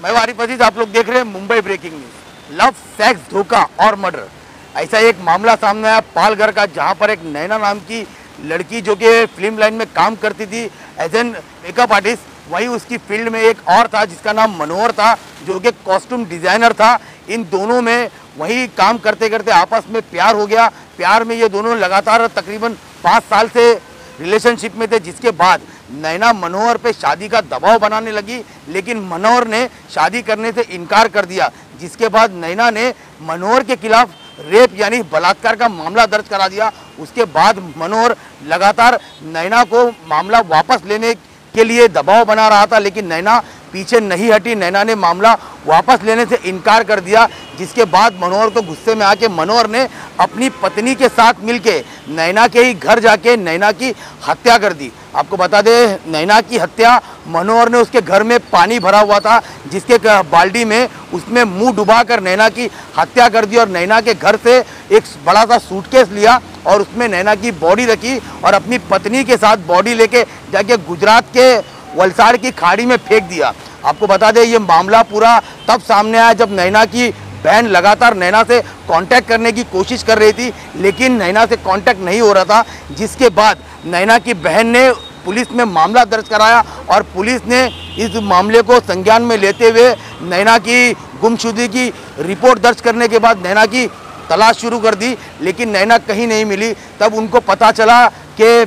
मैं आरिफ अज़ीज़, आप लोग देख रहे हैं Mumbai breaking news love sex धोखा और मर्डर ऐसा एक मामला सामने आया पालघर का, जहाँ पर एक नैना नाम की लड़की जो कि फ़िल्म लाइन में काम करती थी एज एन मेकअप आर्टिस्ट वही उसकी फ़ील्ड में एक और था, जिसका नाम मनोहर था, जो कि कॉस्ट्यूम डिज़ाइनर था। इन दोनों में वही काम करते करते आपस में प्यार हो गया। प्यार में ये दोनों लगातार तकरीबन पाँच साल से रिलेशनशिप में थे, जिसके बाद नैना मनोहर पे शादी का दबाव बनाने लगी, लेकिन मनोहर ने शादी करने से इनकार कर दिया, जिसके बाद नैना ने मनोहर के खिलाफ रेप यानी बलात्कार का मामला दर्ज करा दिया। उसके बाद मनोहर लगातार नैना को मामला वापस लेने के लिए दबाव बना रहा था, लेकिन नैना पीछे नहीं हटी नैना ने मामला वापस लेने से इनकार कर दिया, जिसके बाद मनोहर को गुस्से में आके मनोहर ने अपनी पत्नी के साथ मिलके नैना के ही घर जाके नैना की हत्या कर दी। आपको बता दें, नैना की हत्या मनोहर ने उसके घर में पानी भरा हुआ था, जिसके बाल्टी में उसमें मुँह डुबाकर नैना की हत्या कर दी और नैना के घर से एक बड़ा सा सूटकेस लिया और उसमें नैना की बॉडी रखी और अपनी पत्नी के साथ बॉडी लेके जाके गुजरात के वलसाड़ की खाड़ी में फेंक दिया। आपको बता दें, ये मामला पूरा तब सामने आया जब नैना की बहन लगातार नैना से कांटेक्ट करने की कोशिश कर रही थी, लेकिन नैना से कांटेक्ट नहीं हो रहा था, जिसके बाद नैना की बहन ने पुलिस में मामला दर्ज कराया और पुलिस ने इस मामले को संज्ञान में लेते हुए नैना की गुमशुदगी की रिपोर्ट दर्ज करने के बाद नैना की तलाश शुरू कर दी, लेकिन नैना कहीं नहीं मिली। तब उनको पता चला कि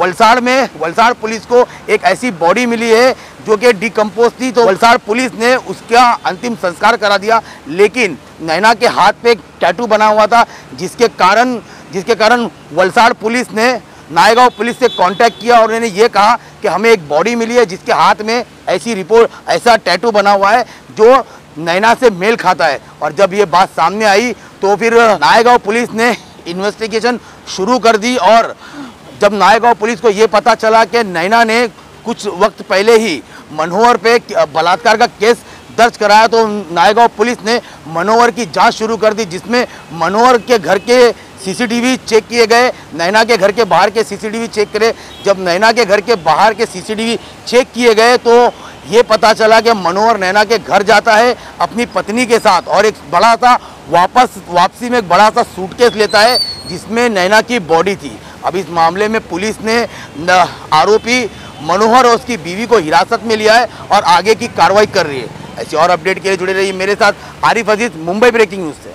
वलसाड़ में वलसाड़ पुलिस को एक ऐसी बॉडी मिली है जो कि डिकम्पोज थी तो वलसाड़ पुलिस ने उसका अंतिम संस्कार करा दिया। लेकिन नैना के हाथ पे एक टैटू बना हुआ था, जिसके कारण जिसके कारण वलसाड़ पुलिस ने नायगांव पुलिस से कांटेक्ट किया और उन्होंने ये कहा कि हमें एक बॉडी मिली है जिसके हाथ में ऐसी रिपोर्ट ऐसा टैटू बना हुआ है जो नैना से मेल खाता है। और जब ये बात सामने आई तो फिर नायगांव पुलिस ने इन्वेस्टिगेशन शुरू कर दी और जब नायगांव पुलिस को ये पता चला कि नैना ने कुछ वक्त पहले ही मनोहर पे बलात्कार का केस दर्ज कराया तो नायगांव पुलिस ने मनोहर की जाँच शुरू कर दी, जिसमें मनोहर के घर के सीसीटीवी चेक किए गए, नैना के घर के बाहर के सीसीटीवी चेक करे। जब नैना के घर के बाहर के सीसीटीवी चेक किए गए तो ये पता चला कि मनोहर नैना के घर जाता है, अपनी पत्नी के साथ, और एक बड़ा सा वापस, वापसी में एक बड़ा सा सूटकेस लेता है, जिसमें नैना की बॉडी थी। अब इस मामले में पुलिस ने आरोपी मनोहर और उसकी बीवी को हिरासत में लिया है और आगे की कार्रवाई कर रही है। ऐसी और अपडेट के लिए जुड़े रहिए मेरे साथ आरिफ अज़ीज़, मुंबई ब्रेकिंग न्यूज़ से।